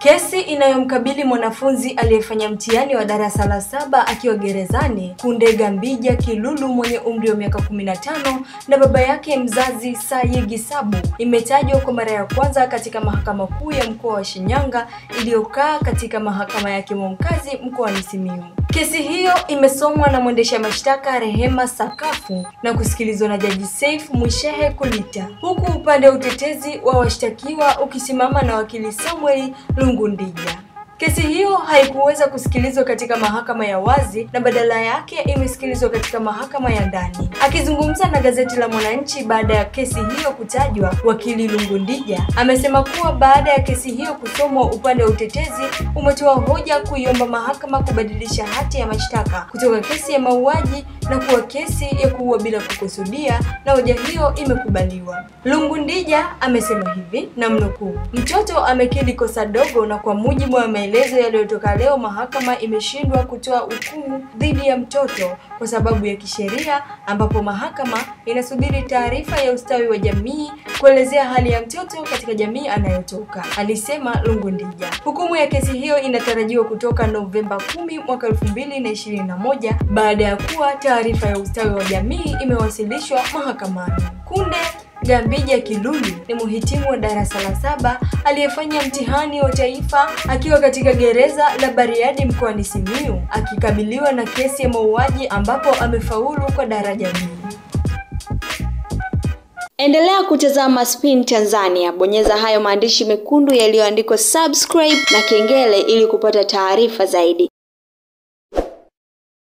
Kesi inayomkabili mwanafunzi aliyefanya mtihani wa darasa la saba akiwa gerezani Kunde Gambija Kilulu mwenye umri wa miaka 15 na baba yake mzazi Sayigi Sabu imetajwa kwa mara ya kwanza katika Mahakama Kuu ya Mkoa wa Shinyanga iliyokaa katika Mahakama ya Hakimu Mkazi mkoani Simiyu. Kesi hiyo imesomwa na mwendesha mashtaka Rehema Sakafu na kusikilizwa na Jaji Saif Mwishehe Kulita, huku upande wa utetezi wa washtakiwa ukisimama na wakili Samuel Lungundija. Kesi hiyo haikuweza kusikilizwa katika mahakama ya wazi na badala yake imesikilizwa katika mahakama ya ndani. Akizungumza na gazeti la Mwananchi baada ya kesi hiyo kutajwa, wakili Lungundija amesema kuwa baada ya kesi hiyo kusomwa, upande wa utetezi umetoa hoja kuiomba mahakama kubadilisha hati ya mashtaka kutoka kesi ya mauaji na kuwa kesi ya kuua bila kukusudia, na hoja hiyo imekubaliwa. Lungundija amesema hivi na mnukuu, mtoto amekiri kosa dogo na kwa mujibu wa maelezo yaliyotoka leo, mahakama imeshindwa kutoa hukumu dhidi ya mtoto kwa sababu ya kisheria, ambapo mahakama inasubiri taarifa ya ustawi wa jamii kuelezea hali ya mtoto katika jamii anayotoka, alisema Lungundija. Hukumu ya kesi hiyo inatarajiwa kutoka Novemba 10 mwaka 2021 baada ya kuwa taarifa ya ustawi wa jamii imewasilishwa mahakamani. Kunde Gambija kiluli ni mhitimu wa darasa la saba aliyefanya mtihani wa taifa akiwa katika gereza la Bariadi mkoani Simiyu akikabiliwa na kesi ya mauaji ambapo amefaulu kwa daraja B. Endelea kutazama Spin Tanzania, bonyeza hayo maandishi mekundu yaliyoandikwa subscribe na kengele ili kupata taarifa zaidi.